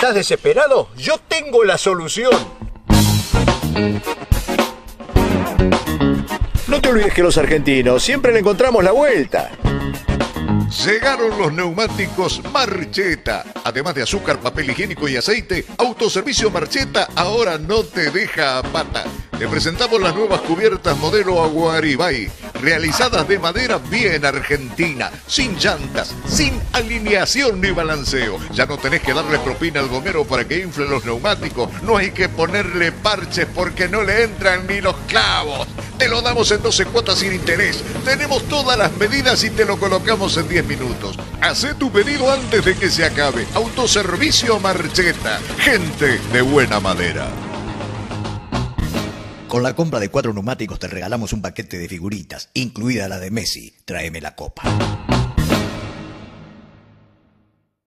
¿Estás desesperado? Yo tengo la solución. No te olvides que los argentinos siempre le encontramos la vuelta. Llegaron los neumáticos Marcheta. Además de azúcar, papel higiénico y aceite, Autoservicio Marcheta ahora no te deja a pata. Te presentamos las nuevas cubiertas modelo Aguaribay, realizadas de madera bien argentina, sin llantas, sin alineación ni balanceo. Ya no tenés que darle propina al gomero para que infle los neumáticos, no hay que ponerle parches porque no le entran ni los clavos. Te lo damos en 12 cuotas sin interés. Tenemos todas las medidas y te lo colocamos en 10 minutos. Hacé tu pedido antes de que se acabe. Autoservicio Marcheta. Gente de buena madera. Con la compra de cuatro neumáticos te regalamos un paquete de figuritas, incluida la de Messi. Tráeme la copa.